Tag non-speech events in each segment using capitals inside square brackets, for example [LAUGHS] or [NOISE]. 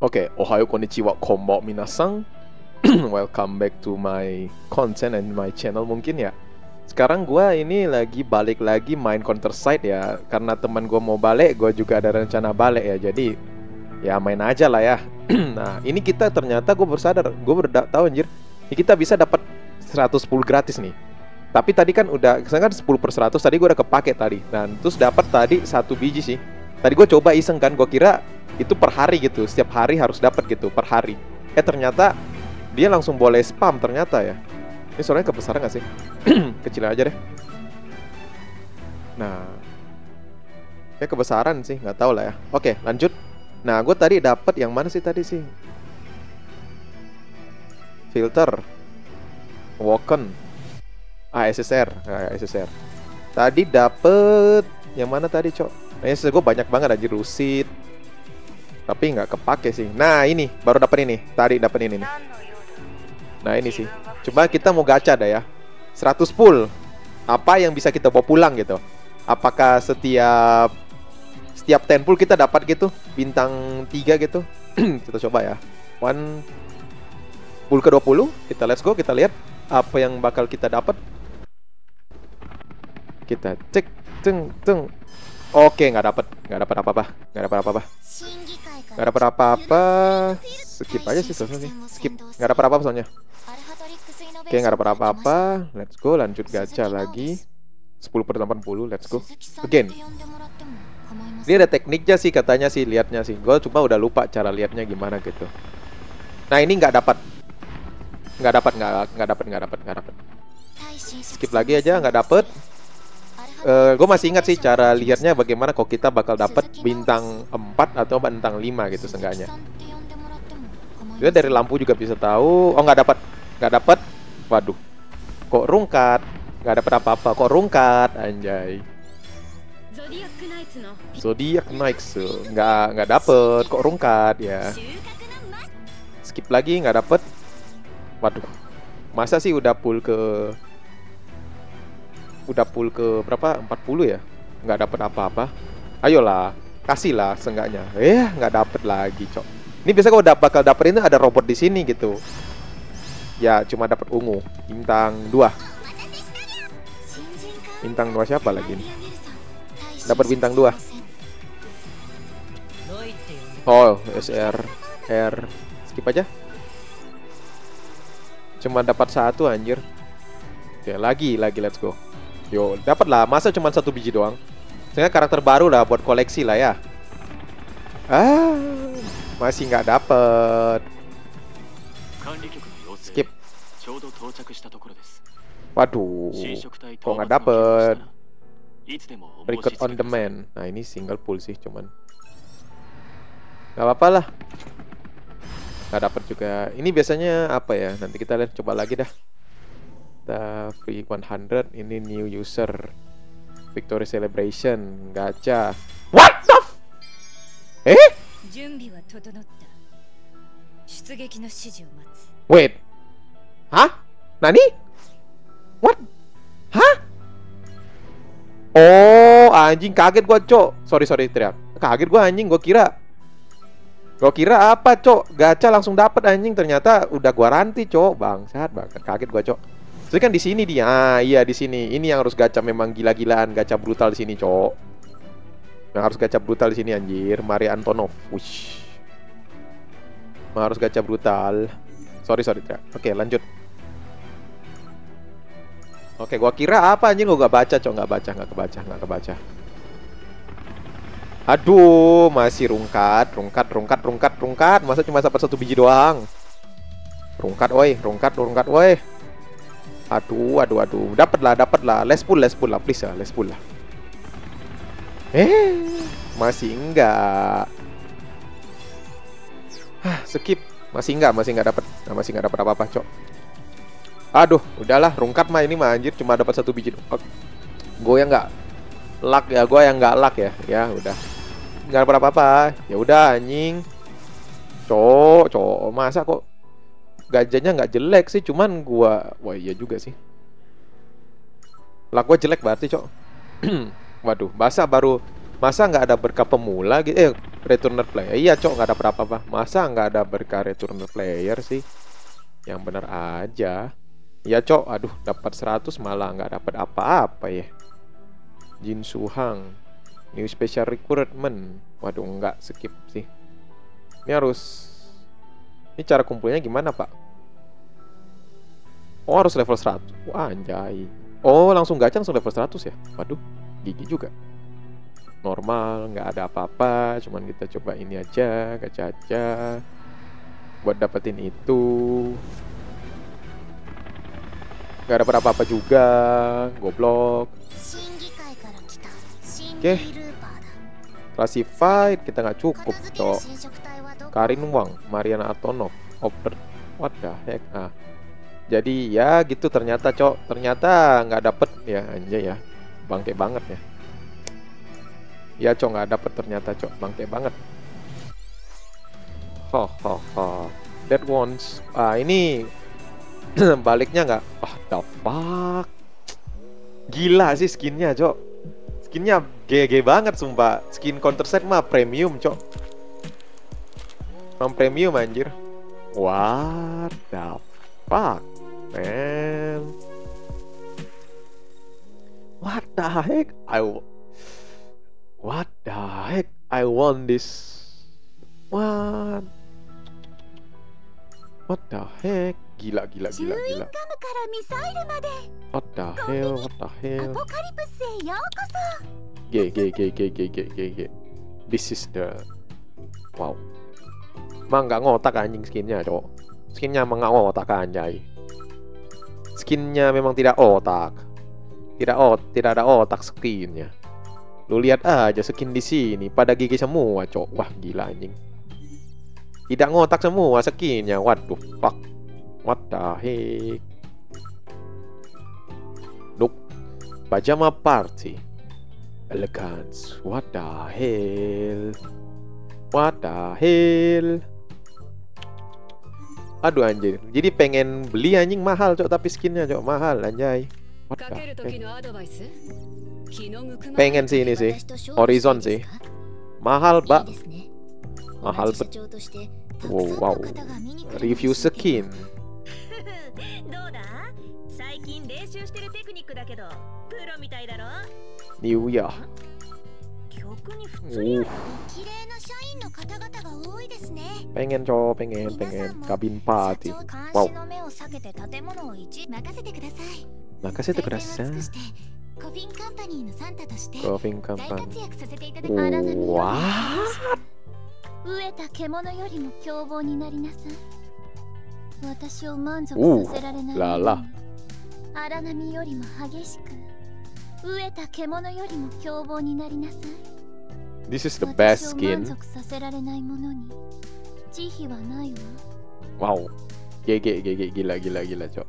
Oke, ohayo konnichiwa konbanwa minasan. [CLEARS THROAT] Welcome back to my content and my channel mungkin ya. Sekarang gua ini lagi balik lagi main Counter Strike ya. Karena teman gua mau balik, gua juga ada rencana balik ya. Jadi ya main aja lah ya. [CLEARS THROAT] nah, ini kita ternyata gue bersadar, gue baru da- tahu anjir. Ini kita bisa dapat 110 gratis nih. Tapi tadi kan udah, kan 10 per 100 tadi gue udah kepake tadi. Dan terus dapat tadi satu biji sih. Tadi gue coba iseng kan, gue kira itu per hari gitu setiap hari harus dapat gitu per hari. Eh ternyata dia langsung boleh spam ternyata ya. Ini soalnya kebesaran gak sih? [CLEARS THROAT] Kecil aja deh. Nah ya kebesaran sih nggak tahu lah ya. Oke lanjut. Nah gue tadi dapat yang mana sih tadi sih? Filter. Woken ASSR ASSR tadi dapet yang mana tadi cok? Nah, gue banyak banget aja rusit tapi nggak kepake sih. Nah ini baru dapat ini. Tadi dapat ini nih. Nah ini sih. Coba kita mau gacha dah ya. 100 full. Apa yang bisa kita bawa pulang gitu? Apakah setiap setiap 10 full kita dapat gitu? Bintang 3 gitu? [CLEARS THROAT] Kita coba ya. One. Full ke 20 kita let's go kita lihat apa yang bakal kita dapat. Kita cek ceng ceng. Oke nggak dapat nggak dapat apa-apa. Nggak dapat apa-apa Gak dapat apa-apa. Skip aja sih soalnya Skip. Gak dapat apa-apa soalnya. Oke gak dapat apa-apa. Let's go lanjut gacha lagi. 10 per 80 Let's go. Again. Ini ada tekniknya sih katanya sih Liatnya sih. Gue cuma udah lupa cara liatnya gimana gitu. Nah ini gak dapat Gak dapat Gak, gak dapat Gak dapat Gak dapat Skip lagi aja Gak dapat uh, gue masih ingat sih cara lihatnya bagaimana kok kita bakal dapat bintang 4 atau bintang 5 gitu seenggaknya. Juga dari lampu juga bisa tahu. Oh nggak dapat, nggak dapat. Waduh, kok rungkat? Nggak dapat apa-apa. Kok rungkat, anjay. Zodiac Knights nggak nggak dapet kok rungkat ya skip lagi nggak dapet waduh masa sih udah full ke udah full ke berapa? 40 ya? Nggak dapet apa-apa. Ayolah kasihlah seenggaknya. Eh nggak dapet lagi cok. Ini biasa kalau bakal dapet ini ada robot di sini gitu. Ya cuma dapat ungu. Bintang dua. Bintang dua siapa lagi nih dapat bintang dua. Oh SR R. Skip aja. Cuma dapat satu anjir. Oke lagi lagi let's go Yo, dapat lah. Masa cuma satu biji doang? Sehingga karakter baru lah buat koleksi lah ya. Ah, masih nggak dapet. Skip. Waduh, kok nggak dapet? Record on demand. Nah ini single pool sih cuman. Gak apa-apa lah. Gak dapet juga. Ini biasanya apa ya? Nanti kita lihat coba lagi dah kita free 100 ini new user. Victory celebration gacha. What the f eh? Wait. Hah? Nani? What? Hah? Oh anjing kaget gua cok. Sorry sorry teriak. Kaget gua anjing gua kira. Gua kira apa, Cok? Gacha langsung dapat anjing, ternyata udah gua ranti, Cok. Bangsat banget, kaget gua, Cok. Jadi kan di sini dia. Ah, iya di sini. Ini yang harus gacha memang gila-gilaan, gacha brutal di sini, Cok. Yang harus gacha brutal di sini anjir, Mari Antonov. Wush. Harus gacha brutal. Sorry, sorry, Tra. Oke, lanjut. Oke, gua kira apa anjing gua gak baca, Cok. Gak baca, gak kebaca, gak kebaca. Aduh, masih rungkat, rungkat, rungkat, rungkat, rungkat. Masa cuma dapat satu biji doang? Rungkat, woi, rungkat, rungkat, woi. Aduh, aduh, aduh. Dapat lah, dapat lah. Let's pull, let's pull lah, please lah, let's pull lah. Eh, masih enggak. Hah, skip. Masih enggak, masih enggak dapat. Nah, masih enggak dapat apa-apa, cok. Aduh, udahlah, rungkat mah ini mah anjir cuma dapat satu biji. Gue yang enggak luck ya, gue yang enggak luck ya. Ya, udah. Enggak dapat apa-apa. Ya udah anjing. Cok, cok, masa kok gajahnya nggak jelek sih cuman gua wah iya juga sih lah gua jelek berarti cok [CLEARS THROAT] waduh masa baru masa nggak ada berkah pemula gitu eh returner player. Iya, cok, nggak ada apa-apa. Masa nggak ada berkah returner player sih? Yang bener aja. Iya, cok. Aduh, dapat 100 malah nggak dapat apa-apa ya. Jin Suhang. New special recruitment. Waduh, nggak skip sih. Ini harus Ini cara kumpulnya gimana, Pak? Oh, harus level 100. Wah, anjay. Oh, langsung gacha langsung level 100 ya? Waduh, gigi juga normal nggak ada apa-apa cuman kita coba ini aja gacha aja buat dapetin itu nggak ada apa-apa juga goblok oke okay. classified kita nggak cukup toh Karin Wang Mariana Atonov Opter what the heck ah jadi ya gitu ternyata cok ternyata nggak dapet ya anjay ya bangke banget ya Ya cok nggak dapet ternyata cok bangke banget. Ho ho ho. That ones. Ah ini [CLEARS THROAT] baliknya nggak? Ah fuck. Gila sih skinnya cok. Skinnya GG banget sumpah. Skin Counter Strike mah premium cok. Memang premium anjir. What the fuck, man? What the heck? I What the heck? I want this. What? What the heck? Gila, gila, gila, gila. What the hell? What the hell? G, G, G, G, G, G, G, G. This is the... Wow. Emang nggak ngotak anjing skinnya, cok. Skinnya emang nggak ngotak anjay. Skinnya memang tidak otak. Tidak ot, tidak ada otak skinnya. Lu lihat aja skin di sini pada gigi semua, cok. Wah, gila anjing. Tidak ngotak semua skinnya. Waduh, fuck. What the heck? Nope. Pajama party. Elegance. What the hell? What the hell? Aduh anjir. Jadi pengen beli anjing mahal cok tapi skinnya cok mahal anjay. Pengen sih ini sih Horizon sih Mahal mbak Mahal bet Wow wow Review skin New ya. Pengen cowok pengen pengen. kabin party. Wow. Makasih tuh kerasa コフィンカンパニーのサンタとしてコフィンカンパニー大活躍させていただき荒波を飢えた獣よりも凶暴になりなさい。私を満足させられないララ。荒波よりも激しく飢えた獣よりも凶暴になりなさい。This is the best skin. 満足させられないものに 慈悲はないわ Wow GG GG gila gila gila cok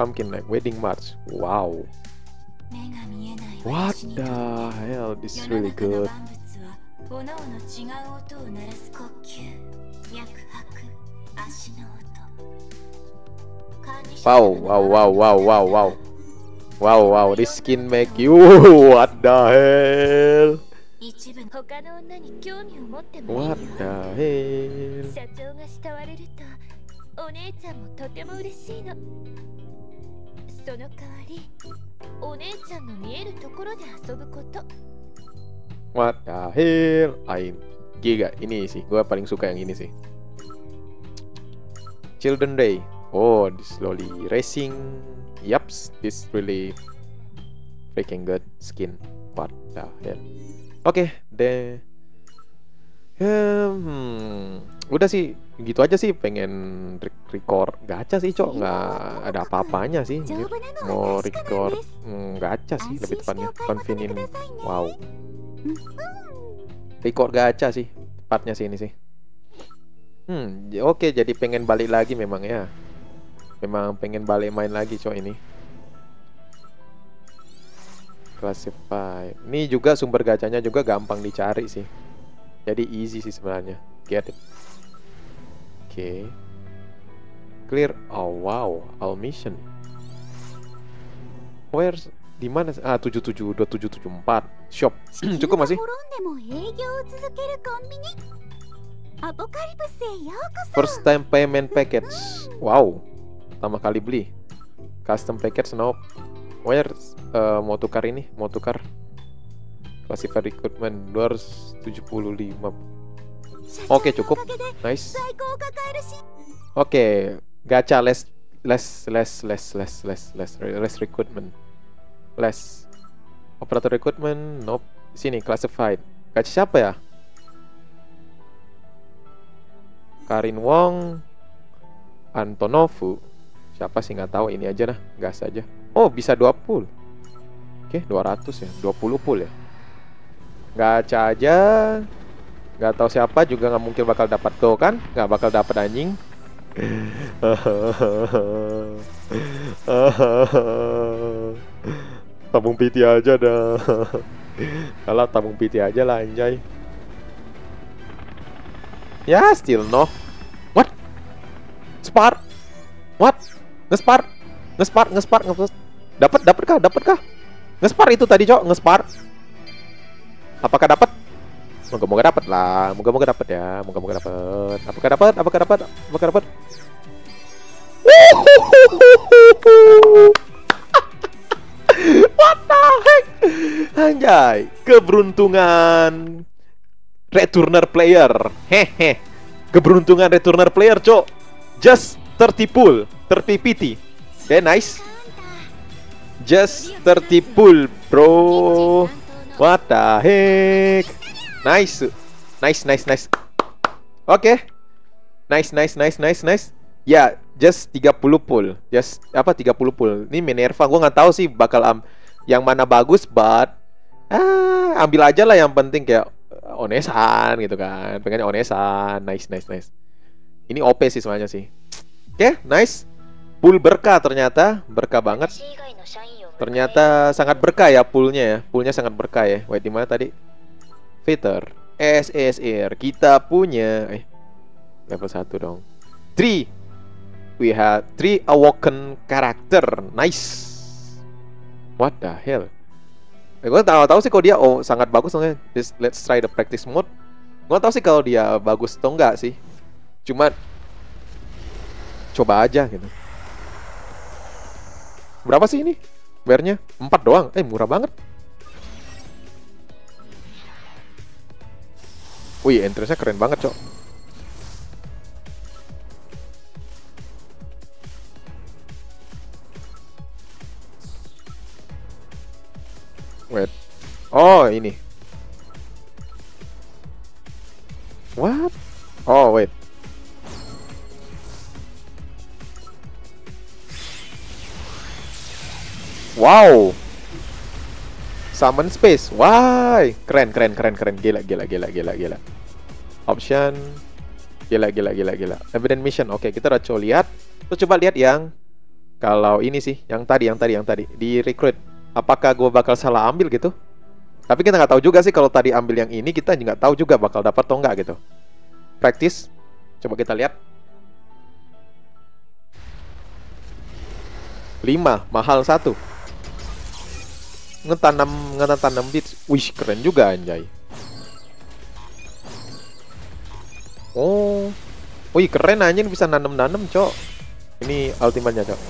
Pumpkin like Wedding March. Wow. What the hell? This is really good. Wow, wow, wow, wow, wow, wow. Wow, wow, this skin make you what [LAUGHS] the hell? What the hell? その代わりお姉ちゃんの見えるところで遊ぶこと What the hell? Ain Giga, ini sih, gue paling suka yang ini sih Children Day Oh, this slowly racing Yups, this really freaking good skin What the hell Oke, okay, deh Hmm, udah sih gitu aja sih pengen record. Gacha sih cok. Nggak ada apa-apanya sih mau record mm, gacha sih lebih tepatnya. convenient wow. Record gacha sih tepatnya sih ini sih. Hmm oke jadi pengen balik lagi memang ya. Memang pengen balik main lagi cok ini classify ini juga sumber gacanya juga gampang dicari sih jadi easy sih sebenarnya get it okay. clear oh wow all mission where's di mana? Ah, 77 2774 shop. [CLEARS THROAT] Cukup masih? First time payment package. Wow. Pertama kali beli. Custom package no. Where uh, mau tukar ini? Mau tukar classified recruitment 275. Oke, okay, cukup. Nice. Oke, okay. gacha less less less less less less less less recruitment. Less. Operator recruitment nope. Sini classified. Gacha siapa ya? Karin Wong, Antonovu. Siapa sih nggak tahu ini aja nah, gas aja. Oh, bisa 20. Oke, 200 ya. 20 pool ya. Gacha aja. Nggak tahu siapa juga nggak mungkin bakal dapat tuh kan? Nggak bakal dapat anjing. [LAUGHS] tabung piti aja dah. Kalau tabung piti aja lah anjay. Ya, still no. What? Spar? What? Ngespar? Ngespar, ngespar, ngespar. Dapat, dapat kah? Dapat kah? Ngespar itu tadi, Cok. Ngespar. Apakah dapat? Moga-moga dapat lah. Moga-moga dapat ya. Moga-moga dapat. Apakah dapat? Apakah dapat? Apakah dapat? [LAUGHS] What the heck? Anjay, keberuntungan returner player. Hehe. Keberuntungan returner player, Cok. Just 30 pull, 30 PT. Okay, nice. Just 30 pull, bro. What the heck? Nice. Nice, nice, nice. Oke. Okay. Nice, nice, nice, nice, nice. Ya, just 30 pull. Just apa 30 pull. Ini Minerva gua nggak tahu sih bakal am yang mana bagus, but ah ambil aja lah yang penting kayak onesan gitu kan pengennya onesan nice nice nice ini OP sih semuanya sih oke okay, nice pool berkah ternyata berkah banget ternyata sangat berkah ya poolnya ya. Poolnya sangat berkah ya. Wait di mana tadi? Fitter. SSR kita punya. Eh level 1 dong. 3 we have 3 awoken character. Nice. What the hell? Eh, gue tahu tahu sih kalau dia oh sangat bagus soalnya let's try the practice mode. Gue tahu sih kalau dia bagus atau enggak sih. Cuma coba aja gitu. Berapa sih ini? Bayarnya empat doang. Eh murah banget. Wih, entrance-nya keren banget, Cok. Wait. Oh, ini. What? Oh, wait. Wow. Summon space. Why? Keren, keren, keren, keren. Gila, gila, gila, gila, gila. Option. Gila, gila, gila, gila. Evident mission. Oke, kita udah coba lihat. Terus coba lihat yang kalau ini sih, yang tadi, yang tadi, yang tadi di recruit apakah gue bakal salah ambil gitu tapi kita nggak tahu juga sih kalau tadi ambil yang ini kita nggak tahu juga bakal dapat atau enggak gitu praktis coba kita lihat 5 mahal satu ngetanam ngetanam bits wih keren juga anjay oh wih keren anjing bisa nanam-nanam cok ini ultimate cok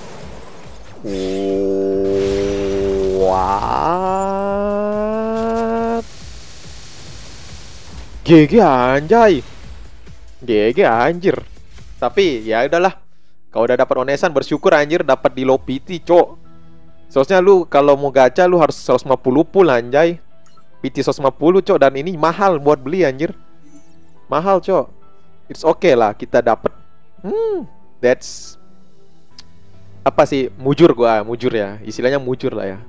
What? GG anjay. GG anjir. Tapi ya udahlah. Kalau udah dapat onesan bersyukur anjir dapat di low PT, cok. Soalnya lu kalau mau gacha lu harus 150 pul anjay. PT 150 cok dan ini mahal buat beli anjir. Mahal cok. It's okay lah kita dapat. Hmm, that's apa sih mujur gua, mujur ya. Istilahnya mujur lah ya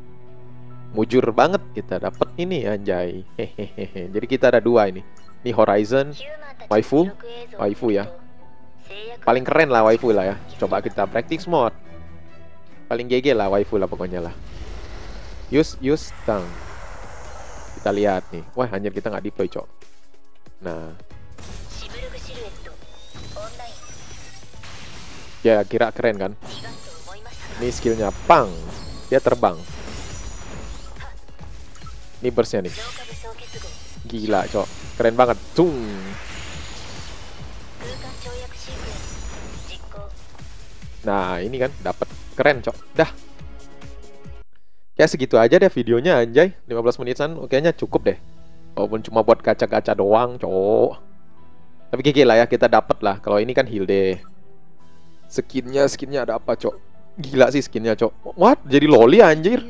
mujur banget kita dapat ini anjay hehehe [LAUGHS] jadi kita ada dua ini ini Horizon waifu waifu ya paling keren lah waifu lah ya coba kita practice mode paling GG lah waifu lah pokoknya lah. Use use tang. Kita lihat nih. Wah anjir kita nggak deploy cok. Nah. Ya kira keren kan? Ini skillnya. Pang. Dia terbang. Ini burstnya nih. Gila, cok. Keren banget. Tung. Nah, ini kan dapat keren, cok. Dah. Ya segitu aja deh videonya anjay. 15 menitan kayaknya cukup deh. Walaupun cuma buat gacha-gacha doang, cok. Tapi gigi lah ya, kita dapat lah. Kalau ini kan Hilde. Skinnya, skinnya ada apa, cok? Gila sih skinnya, cok. What? Jadi loli anjir.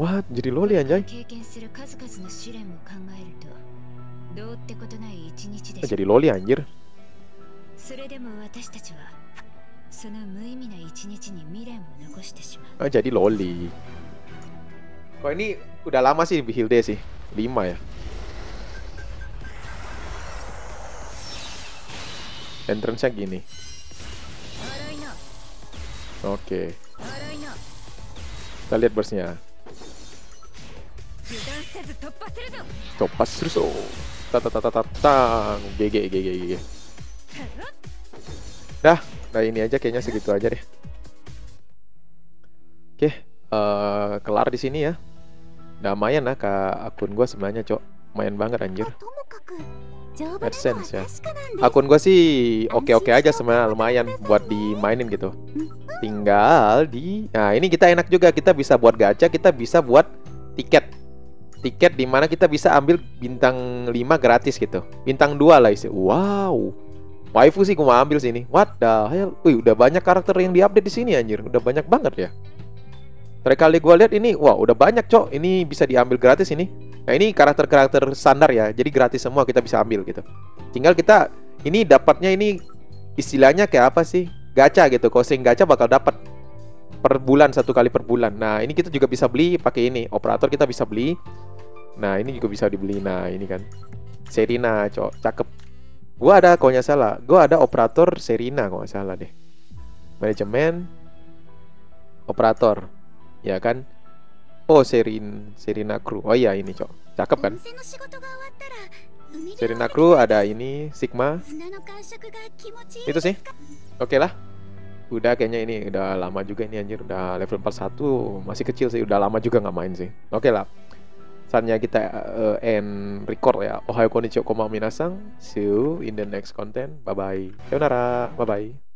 What? Jadi loli anjay. Jadi loli anjir. Oh, jadi loli. Kok ini udah lama sih di Hilde sih. 5 ya. Entrance-nya gini. Oke. Okay. Kita lihat burst-nya. Topas terus oh. GG GG GG. Dah, nah ini aja kayaknya segitu aja deh. Oke, uh, kelar di sini ya. Nah, lumayan lah ke akun gue sebenarnya, Cok. Lumayan banget anjir. AdSense ya. Akun gue sih oke-oke aja sebenarnya lumayan buat dimainin gitu. Tinggal di Nah, ini kita enak juga kita bisa buat gacha, kita bisa buat tiket. Tiket di mana kita bisa ambil bintang 5 gratis gitu. Bintang 2 lah isi. Wow. Waifu sih gue mau ambil sini. What the hell? Wih, udah banyak karakter yang diupdate di sini anjir. Udah banyak banget ya. Terakhir kali gue lihat ini, wah udah banyak cok. Ini bisa diambil gratis ini. Nah ini karakter-karakter standar ya. Jadi gratis semua kita bisa ambil gitu. Tinggal kita ini dapatnya ini istilahnya kayak apa sih? Gacha gitu. Kosing gacha bakal dapat per bulan satu kali per bulan. Nah ini kita juga bisa beli pakai ini. Operator kita bisa beli. Nah ini juga bisa dibeli. Nah ini kan. Serina cok. Cakep. Gua ada kalau nggak salah, gua ada operator Serina kalau nggak salah deh. Manajemen operator, ya kan? Oh Serin Serina Crew. Oh iya ini cok, cakep kan? Serina Crew ada ini Sigma. Itu sih. Oke okay lah. Udah kayaknya ini udah lama juga ini anjir udah level 41 masih kecil sih udah lama juga nggak main sih. Oke okay lah saatnya kita uh, end record ya. Ohayo konnichiwa komau minasang. See you in the next content. Bye bye. Sayonara. Bye bye.